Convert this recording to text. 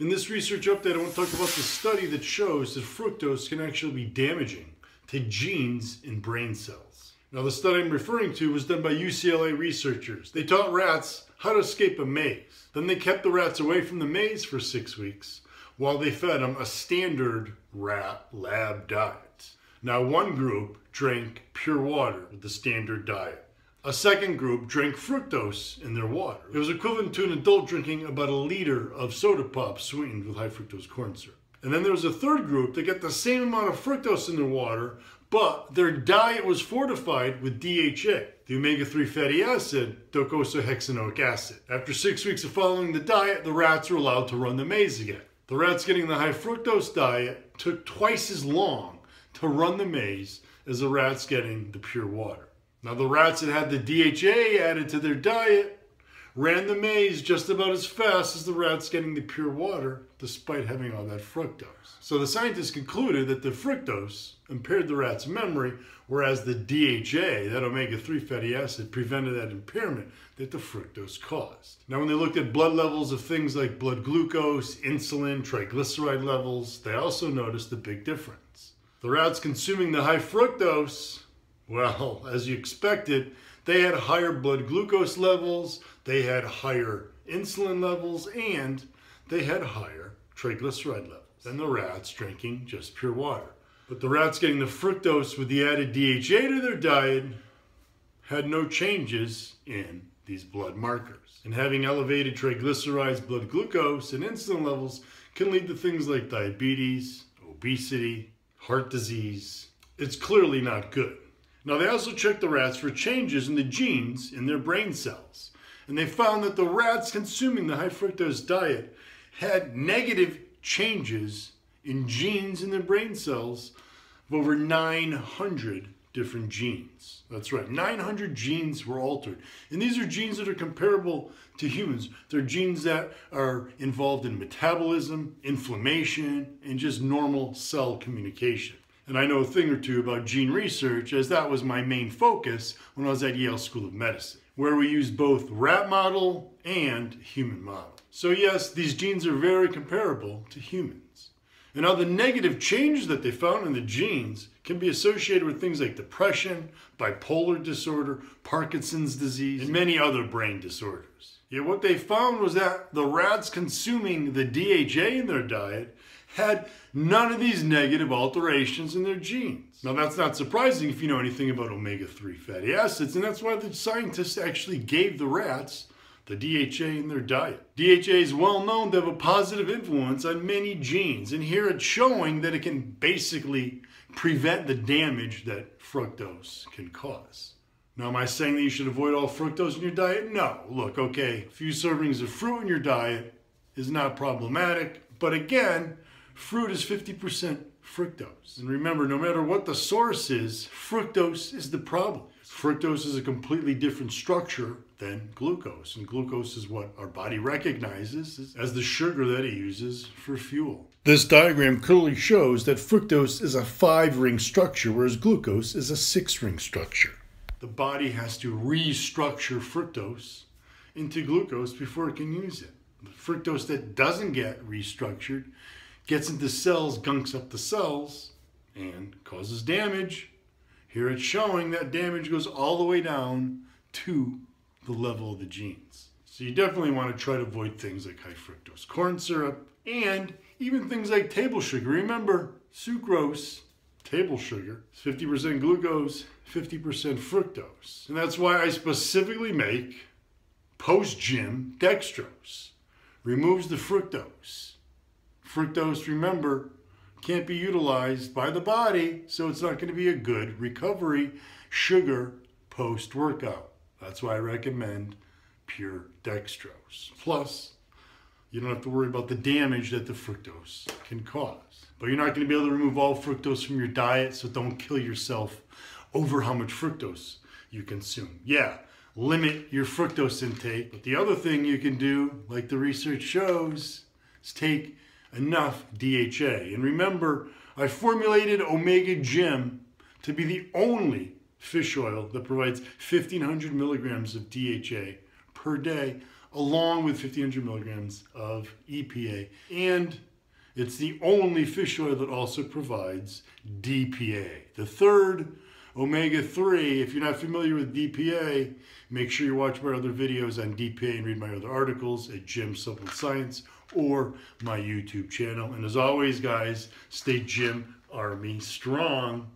In this research update, I want to talk about the study that shows that fructose can actually be damaging to genes in brain cells. Now, the study I'm referring to was done by UCLA researchers. They taught rats how to escape a maze. Then they kept the rats away from the maze for six weeks while they fed them a standard rat lab diet. Now, one group drank pure water with the standard diet. A second group drank fructose in their water. It was equivalent to an adult drinking about a liter of soda pop sweetened with high fructose corn syrup. And then there was a third group that got the same amount of fructose in their water, but their diet was fortified with DHA, the omega-3 fatty acid, docosahexaenoic acid. After six weeks of following the diet, the rats were allowed to run the maze again. The rats getting the high fructose diet took twice as long to run the maze as the rats getting the pure water. Now, the rats that had the DHA added to their diet ran the maze just about as fast as the rats getting the pure water, despite having all that fructose. So the scientists concluded that the fructose impaired the rat's memory, whereas the DHA, that omega-3 fatty acid, prevented that impairment that the fructose caused. Now, when they looked at blood levels of things like blood glucose, insulin, triglyceride levels, they also noticed a big difference. The rats consuming the high fructose well, as you expected, they had higher blood glucose levels, they had higher insulin levels, and they had higher triglyceride levels than the rats drinking just pure water. But the rats getting the fructose with the added DHA to their diet had no changes in these blood markers. And having elevated triglycerides, blood glucose, and insulin levels can lead to things like diabetes, obesity, heart disease. It's clearly not good. Now, they also checked the rats for changes in the genes in their brain cells. And they found that the rats consuming the high fructose diet had negative changes in genes in their brain cells of over 900 different genes. That's right, 900 genes were altered. And these are genes that are comparable to humans. They're genes that are involved in metabolism, inflammation, and just normal cell communication and I know a thing or two about gene research as that was my main focus when I was at Yale School of Medicine, where we used both rat model and human model. So yes, these genes are very comparable to humans. And now the negative changes that they found in the genes can be associated with things like depression, bipolar disorder, Parkinson's disease, and many other brain disorders. Yet what they found was that the rats consuming the DHA in their diet had none of these negative alterations in their genes. Now, that's not surprising if you know anything about omega 3 fatty acids, and that's why the scientists actually gave the rats the DHA in their diet. DHA is well known to have a positive influence on many genes, and here it's showing that it can basically prevent the damage that fructose can cause. Now, am I saying that you should avoid all fructose in your diet? No. Look, okay, a few servings of fruit in your diet is not problematic, but again, fruit is 50% fructose. And remember, no matter what the source is, fructose is the problem. Fructose is a completely different structure than glucose. And glucose is what our body recognizes as the sugar that it uses for fuel. This diagram clearly shows that fructose is a five ring structure, whereas glucose is a six ring structure. The body has to restructure fructose into glucose before it can use it. The fructose that doesn't get restructured gets into cells, gunks up the cells, and causes damage. Here it's showing that damage goes all the way down to the level of the genes. So you definitely want to try to avoid things like high fructose corn syrup and even things like table sugar. Remember, sucrose, table sugar, is 50% glucose, 50% fructose. And that's why I specifically make Post JYM dextrose. Removes the fructose Fructose, remember, can't be utilized by the body, so it's not going to be a good recovery sugar post workout. That's why I recommend pure dextrose. Plus, you don't have to worry about the damage that the fructose can cause. But you're not going to be able to remove all fructose from your diet, so don't kill yourself over how much fructose you consume. Yeah, limit your fructose intake. But the other thing you can do, like the research shows, is take enough DHA. And remember, I formulated Omega JYM to be the only fish oil that provides 1500 milligrams of DHA per day along with 1500 milligrams of EPA. And it's the only fish oil that also provides DPA. The third, omega 3. If you're not familiar with DPA, make sure you watch my other videos on DPA and read my other articles at JYM Supplement Science or my YouTube channel. And as always, guys, stay JYM Army strong.